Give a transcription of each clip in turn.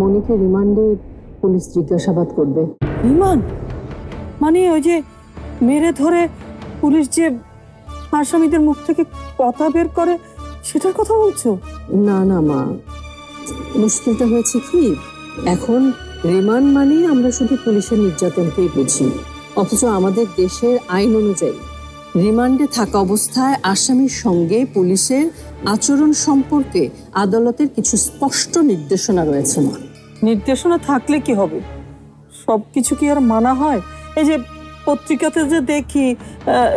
মনিকে রিমান্ডে পুলিশ জিজ্ঞাসাবাদ করবে। বিমান মানে ওই যে মেরে ধরে পুলিশ যে আসামিদের মুখ থেকে কথা বের করে সেটার কথা বলছো? না না মা। মুশকিলটা হয়েছে কি? এখন রিমান্ড মানে আমরা শুধু পুলিশের নির্যাতনকেই বুঝি। অথচ আমাদের দেশের আইন অনুযায়ী রিমান্ডে থাকা অবস্থায় আসামির সঙ্গে পুলিশের আচরণ সম্পর্কে আদালতের কিছু স্পষ্ট নির্দেশনা রয়েছে মা। নির্দেশনা থাকলে কি হবে? সব কিছু কি আর মানা হয়? এই যে পত্রিকাতে যে দেখি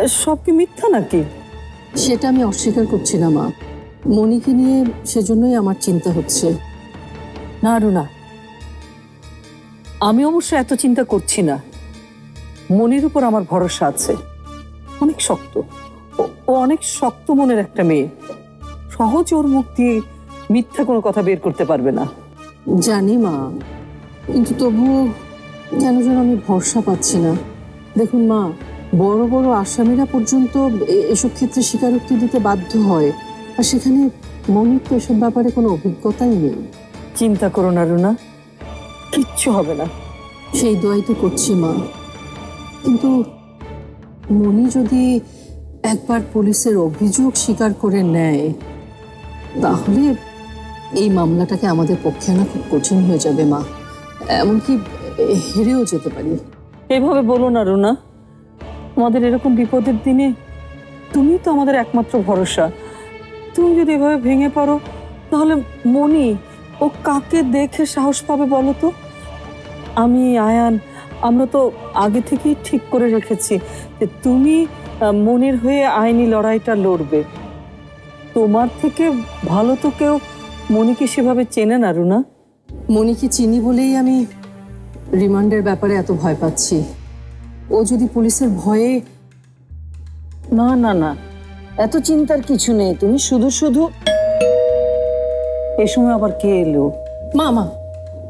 সব কি মিথ্যা নাকি? সেটা আমি অস্বীকার করছি না মা। মনিকে নিয়ে সেজন্যই আমার চিন্তা হচ্ছে। না রুনা। আমি অবশ্য এত চিন্তা করছি না। মনির উপর আমার ভরসা আছে। অনেক শক্ত। ও- ও অনেক শক্ত মনের একটা মেয়ে। সহজ ওর মুখ দিয়ে মিথ্যা কোনো কথা বের করতে পারবে না। জানি মা কিন্তু তবুও কেন যেন আমি ভরসা পাচ্ছি না। দেখুন মা বড় বড় আসামিরা পর্যন্ত এসব ক্ষেত্রে স্বীকারোক্তি দিতে বাধ্য হয়। আর সেখানে মনির তো এসব ব্যাপারে কোনো অভিজ্ঞতাই নেই। চিন্তা করো না রুনা। কিচ্ছু হবে না। সেই দোয়াই তো করছি মা। কিন্তু মনি যদি একবার পুলিশের অভিযোগ স্বীকার করে নেয় তাহলে এই মামলাটাকে আমাদের পক্ষে আনা খুব কঠিন হয়ে যাবে, মা। এমনকি হেরেও যেতে পারি। এভাবে বলো না, রুনা। আমাদের এরকম বিপদের দিনে তুমি তো আমাদের একমাত্র ভরসা। তুমি যদি এভাবে ভেঙে পড়ো, তাহলে মনি ও কাকে দেখে সাহস পাবে বলো তো? আমি, আয়ান, আমরা তো আগে থেকেই ঠিক করে রেখেছি যে তুমি মনির হয়ে আইনি লড়াইটা লড়বে। তোমার থেকে ভালো তো কেউ মনিকে সেভাবে চেনে না রুনা? মনিকে চিনি বলেই আমি রিমান্ডের ব্যাপারে এত ভয় পাচ্ছি। ও যদি পুলিশের ভয়ে না না না। এত চিন্তার কিছু নেই তুমি শুধু শুধু এ সময় আবার কে এলো? মা মা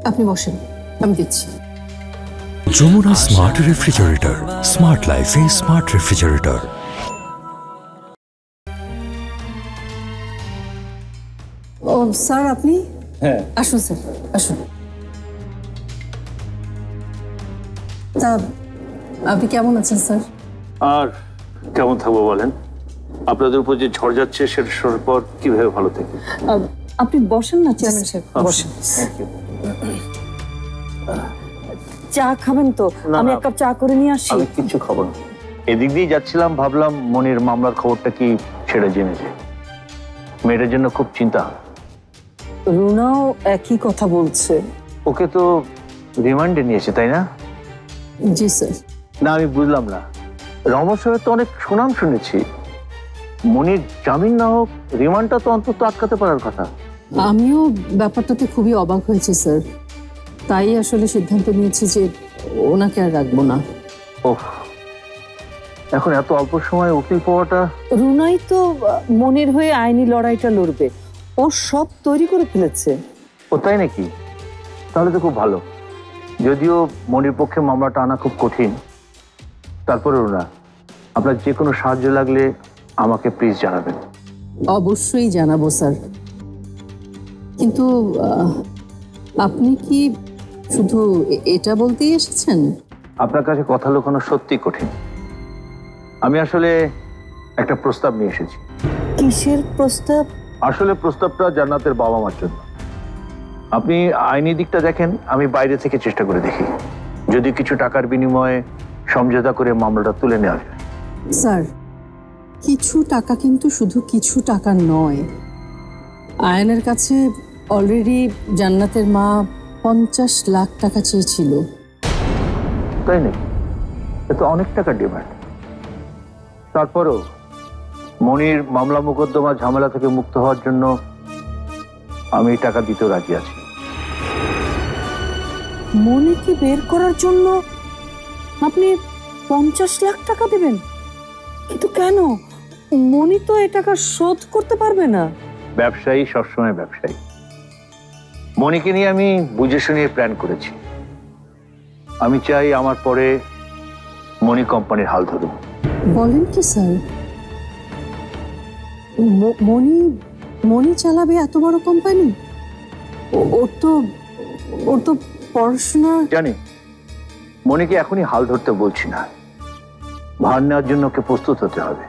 আপনি বসেন আমি দিচ্ছি। যমুনা স্মার্ট রেফ্রিজারেটর স্মার্ট লাইফে স্মার্ট রেফ্রিজারেটর। স্যার আপনি? হ্যাঁ। আসুন স্যার আসুন। তা আপনি কেমন আছেন স্যার? আর কেমন থাকব বলেন? আপনাদের উপর যে ঝড় যাচ্ছে সেটা শোনার পর কীভাবে ভালো থেকে? আপনি বসেন না চেয়ারম্যান সাহেব। বসেন। চা খাবেন তো? না, আমি। এক কাপ চা করে নিয়ে আসি। আমি কিচ্ছু খাব না। এদিক দিয়ে যাচ্ছিলাম ভাবলাম মনির মামলার খবরটা কি সেটা জেনেছে মেয়েটার জন্য খুব চিন্তা হয়। রুনাও একই কথা বলছে। ওকে তো রিমান্ডে নিয়েছে তাই না? জি স্যার। না আমি বুঝলাম না। রহমত তো অনেক সুনাম শুনেছি। মনির জামিন না হোক রিমান্ডটা তো অন্তত আটকাতে পারার কথা। আমিও ব্যাপারটাতে খুবই অবাক হয়েছি স্যার। তাই আসলে সিদ্ধান্ত নিয়েছি যে ওনাকে আর রাখব না। ওহ এখন এত অল্প সময় উকিল পাওয়াটা রুনাই তো মনির হয়ে আইনি লড়াইটা লড়বে। ও সব তৈরি করে ফেলেছে। ও তাই নাকি? তাহলে তো খুব ভালো। যদিও মনির পক্ষে মামলাটা আনা খুব কঠিন। তারপরেও না আপনার যে কোনো সাহায্য লাগলে আমাকে প্লিজ জানাবেন। অবশ্যই জানাব স্যার। কিন্তু আপনি কি শুধু এটা বলতেই এসেছেন? আপনার কাছে কথা লুকানো সত্যি কঠিন। আমি আসলে একটা প্রস্তাব নিয়ে এসেছি। কিসের প্রস্তাব? আসলে প্রস্তাবটা জান্নাতের বাবা মার জন্য। আপনি আইনি দিকটা দেখেন আমি বাইরে থেকে চেষ্টা করে দেখি। যদি কিছু টাকার বিনিময়ে সমঝোতা করে মামলাটা তুলে নেওয়া যায়। স্যার কিছু টাকা কিন্তু শুধু কিছু টাকা নয়। আয়নের কাছে অলরেডি জান্নাতের মা পঞ্চাশ লাখ টাকা চেয়েছিল। তাই নাকি? এ তো অনেক টাকার ডিমান্ড। তারপরও মনির মামলা মোকদ্দমা ঝামেলা থেকে মুক্ত হওয়ার জন্য আমি টাকা দিতে রাজি আছি। মনিকে বের করার জন্য আপনি পঞ্চাশ লাখ টাকা দেবেন? কিন্তু কেন? মনি তো এ টাকা শোধ করতে পারবে না। ব্যবসায়ী সবসময় ব্যবসায়ী। মনিকে নিয়ে আমি বুঝে শুনিয়ে প্ল্যান করেছি। আমি চাই আমার পরে মনি কোম্পানির হাল ধরুন বলেন কি স্যার? ম- মনি মনি চালাবে এত বড় কোম্পানি ওর তো ওর তো পড়াশোনা জানি। মনিকে এখনই হাল ধরতে বলছি না। ভার নেওয়ার জন্য ওকে প্রস্তুত হতে হবে।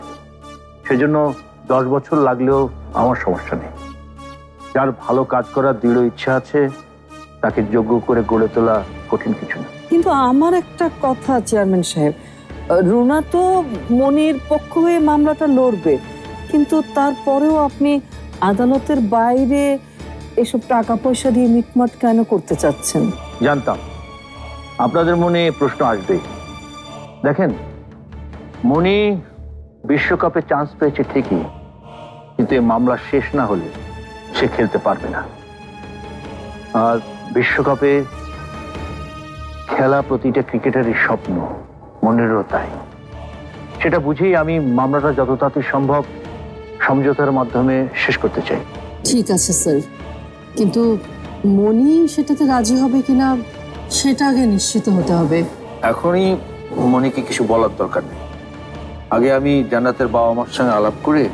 সেজন্য দশ বছর লাগলেও আমার সমস্যা নেই। যার ভালো কাজ করার দৃঢ় ইচ্ছা আছে তাকে যোগ্য করে গড়ে তোলা কঠিন কিছু না। কিন্তু আমার একটা কথা চেয়ারম্যান সাহেব। রুনা তো মনির পক্ষ হয়ে মামলাটা লড়বে। কিন্তু তারপরেও আপনি আদালতের বাইরে এসব টাকা পয়সা দিয়ে মিটমাট কেন করতে চাচ্ছেন? জানতাম। আপনাদের মনে প্রশ্ন আসবেই দেখেন, মনি বিশ্বকাপে চান্স পেয়েছে ঠিকই, কিন্তু এই মামলা শেষ না হলে সে খেলতে পারবে না। আর বিশ্বকাপে খেলা প্রতিটা ক্রিকেটারের স্বপ্ন, মনেরও তাই। সেটা বুঝেই আমি মামলাটা যত তাড়াতাড়ি সম্ভব সমঝোতার মাধ্যমে শেষ করতে চাই। ঠিক আছে স্যার। কিন্তু মনি সেটাতে রাজি হবে কিনা সেটা আগে নিশ্চিত হতে হবে। এখনই মনিকে কিছু বলার দরকার নেই। আগে আমি জান্নাতের বাবা মার সঙ্গে আলাপ করে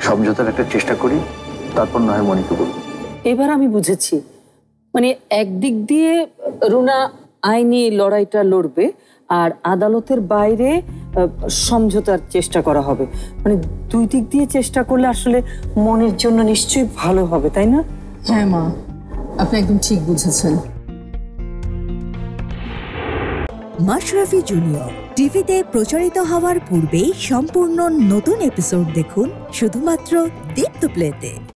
সমঝোতার একটা চেষ্টা করি তারপর না হয় মনিকে বলব। এবার আমি বুঝেছি। মানে একদিক দিয়ে রুনা আইনি লড়াইটা লড়বে আর আদালতের বাইরে আহ, সমঝোতার চেষ্টা করা হবে। মানে দুই দিক দিয়ে চেষ্টা করলে আসলে মনের জন্য নিশ্চয়ই ভালো হবে তাই না? হ্যাঁ মা আপনি একদম ঠিক বুঝেছেন। মাশরাফি জুনিয়র টিভিতে প্রচারিত হওয়ার পূর্বেই সম্পূর্ণ নতুন এপিসোড দেখুন শুধুমাত্র দীপ্ত প্লেতে।